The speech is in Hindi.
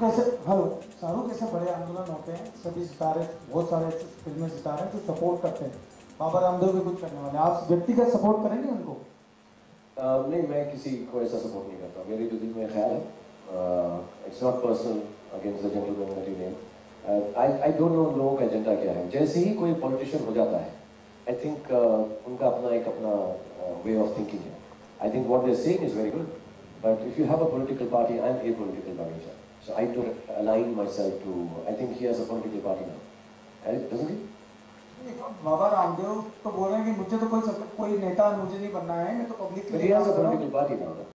कैसे हेलो शाहरुख ऐसे बड़े आंदोलन होते हैं? सभी सितारे बहुत सारे फ़िल्में सितारे जो सपोर्ट करते हैं। बाबा रामदेव भी कुछ करने वाले। आप व्यक्तिगत सपोर्ट करेंगे उनको? Uh, नहीं मैं किसी को ऐसा सपोर्ट नहीं करता मेरे जो दिल में ख्याल है it's not personal against the gentleman that you name I I don't know लोगों का एजेंडा क्या है। जैसे ही कोई पॉलिटिशियन हो जाता है आई थिंक उनका अपना एक अपना वे ऑफ़ थिंकिंग है। I think what they saying is very good but if you have a political party I am a political by nature so I don't align my self to I think he has a political party now Baba Ramdev तो बोल रहे हैं कि मुझे तो कोई कोई नेता मुझे नहीं बनना है मैं तो पब्लिक But he